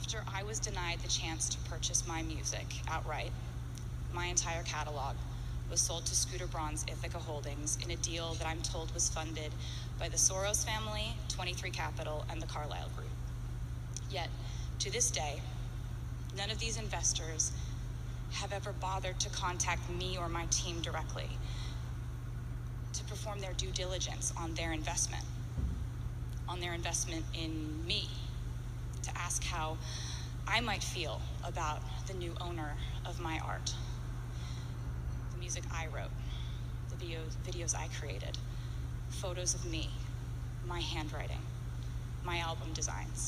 After I was denied the chance to purchase my music outright, my entire catalog was sold to Scooter Braun's Ithaca Holdings in a deal that I'm told was funded by the Soros family, 23 Capital, and the Carlyle Group. Yet, to this day, none of these investors have ever bothered to contact me or my team directly to perform their due diligence on their investment, on their investment in me, ask how I might feel about the new owner of my art, the music I wrote, the videos, videos I created, photos of me, my handwriting, my album designs.